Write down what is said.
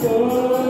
Senhor.